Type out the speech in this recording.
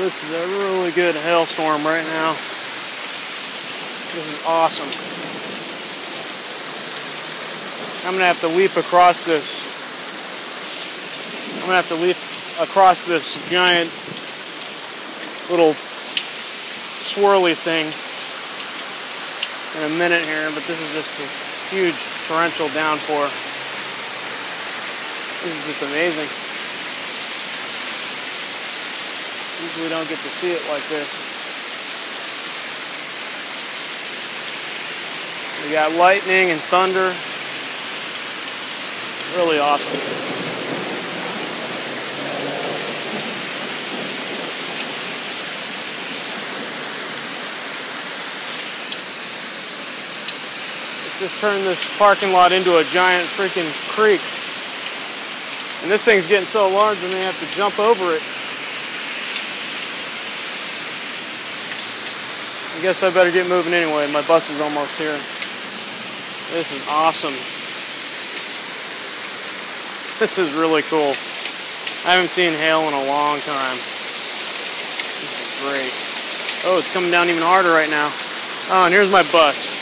this is a really good hailstorm right now. This is awesome. I'm gonna have to leap across this. I'm gonna have to leap across this giant little swirly thing in a minute here, but this is just a huge torrential downpour. This is just amazing. Usually don't get to see it like this. We got lightning and thunder. Really awesome. It just turned this parking lot into a giant freaking creek. And this thing's getting so large we may have to jump over it. I guess I better get moving anyway. My bus is almost here. This is awesome. This is really cool. I haven't seen hail in a long time. This is great. Oh, it's coming down even harder right now. Oh, and here's my bus.